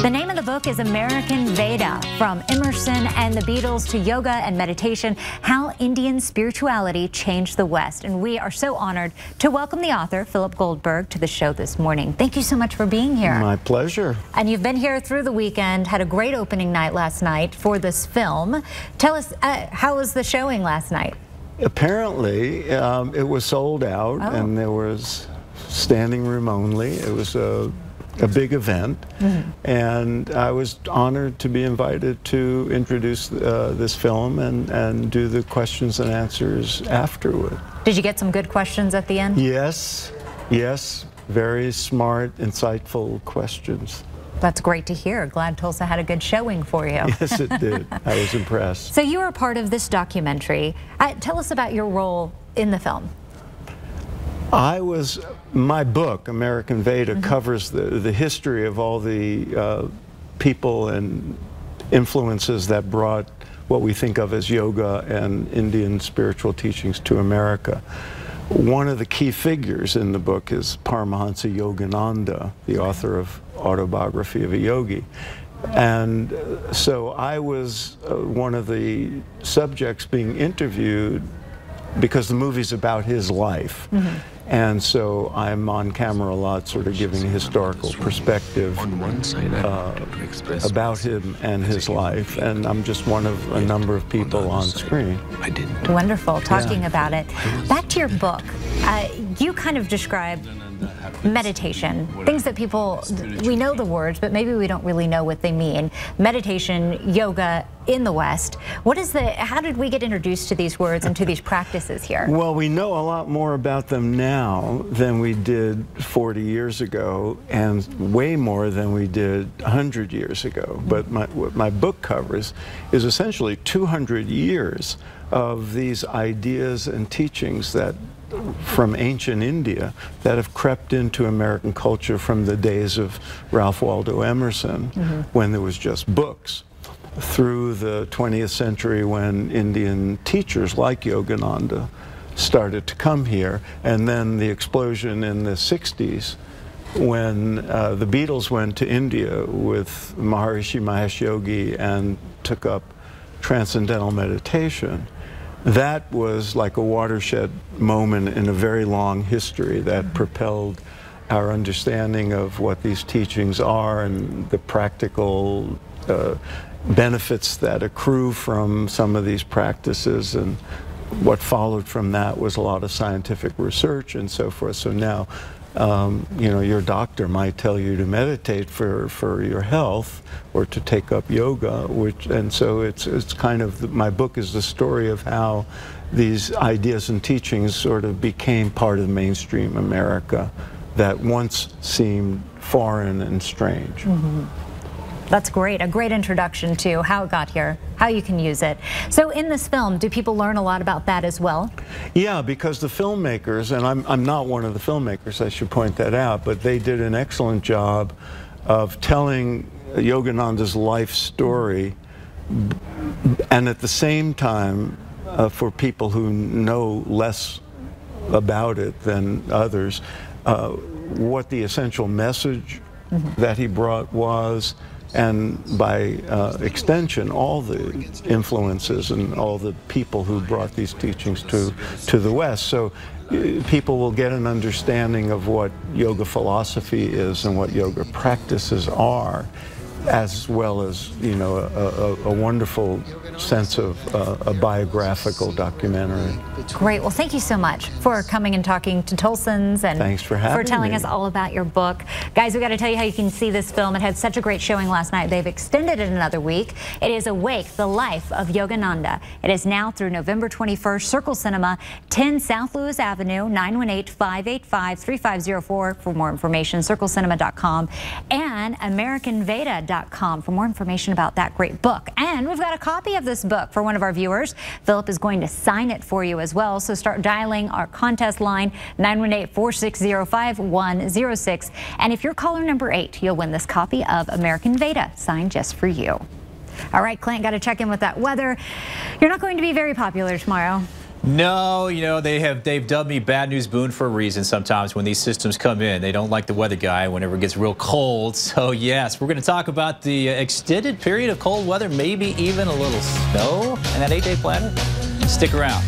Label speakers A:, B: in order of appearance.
A: The name of the book is American Veda From Emerson and the Beatles to Yoga and Meditation How Indian Spirituality Changed the West. And we are so honored to welcome the author, Philip Goldberg, to the show this morning. Thank you so much for being here.
B: My pleasure.
A: And you've been here through the weekend, had a great opening night last night for this film. Tell us, uh, how was the showing last night?
B: Apparently, um, it was sold out oh. and there was standing room only. It was a a big event, mm -hmm. and I was honored to be invited to introduce uh, this film and, and do the questions and answers afterward.
A: Did you get some good questions at the end?
B: Yes, yes, very smart, insightful questions.
A: That's great to hear. Glad Tulsa had a good showing for you.
B: yes, it did. I was impressed.
A: So you were part of this documentary. Uh, tell us about your role in the film.
B: I was, my book, American Veda, mm -hmm. covers the, the history of all the uh, people and influences that brought what we think of as yoga and Indian spiritual teachings to America. One of the key figures in the book is Paramahansa Yogananda, the author of Autobiography of a Yogi. And uh, so I was uh, one of the subjects being interviewed because the movie's about his life. Mm -hmm. And so I'm on camera a lot, sort of giving a historical perspective uh, about him and his life. And I'm just one of a number of people on screen.
A: Wonderful, talking yeah. about it. Back to your book. Uh, you kind of describe meditation, things that people, we know the words, but maybe we don't really know what they mean. Meditation, yoga in the West. What is the, how did we get introduced to these words and to these practices here?
B: Well, we know a lot more about them now than we did 40 years ago and way more than we did 100 years ago. But my, what my book covers is essentially 200 years of these ideas and teachings that from ancient India that have crept into American culture from the days of Ralph Waldo Emerson mm -hmm. when there was just books through the 20th century when Indian teachers like Yogananda started to come here and then the explosion in the 60s when uh, the Beatles went to India with Maharishi Mahesh Yogi and took up transcendental meditation that was like a watershed moment in a very long history that mm -hmm. propelled our understanding of what these teachings are and the practical uh, benefits that accrue from some of these practices and what followed from that was a lot of scientific research and so forth. So now um, you know, your doctor might tell you to meditate for, for your health or to take up yoga, which, and so it's, it's kind of, the, my book is the story of how these ideas and teachings sort of became part of mainstream America that once seemed foreign and strange. Mm -hmm.
A: That's great. A great introduction to how it got here, how you can use it. So in this film, do people learn a lot about that as well?
B: Yeah, because the filmmakers, and I'm, I'm not one of the filmmakers, I should point that out, but they did an excellent job of telling Yogananda's life story and at the same time uh, for people who know less about it than others, uh, what the essential message mm -hmm. that he brought was and by uh, extension, all the influences and all the people who brought these teachings to, to the West. So uh, people will get an understanding of what yoga philosophy is and what yoga practices are as well as you know a, a, a wonderful sense of uh, a biographical documentary.
A: Great. Well, thank you so much for coming and talking to Tulsans and
B: Thanks for, having
A: for telling
B: me.
A: us all about your book. Guys, we got to tell you how you can see this film. It had such a great showing last night. They've extended it another week. It is Awake, the Life of Yogananda. It is now through November 21st, Circle Cinema, 10 South Lewis Avenue, 918-585-3504 for more information, circlecinema.com and AmericanVeda.com for more information about that great book. And we've got a copy of this book for one of our viewers. Philip is going to sign it for you as well. So start dialing our contest line 918-460-5106. And if you're caller number eight, you'll win this copy of American Veda signed just for you. All right, Clint, got to check in with that weather. You're not going to be very popular tomorrow.
C: No, you know, they have they've dubbed me bad news boon for a reason sometimes when these systems come in. They don't like the weather guy whenever it gets real cold. So yes, we're going to talk about the extended period of cold weather, maybe even a little snow in that eight-day planet. Stick around.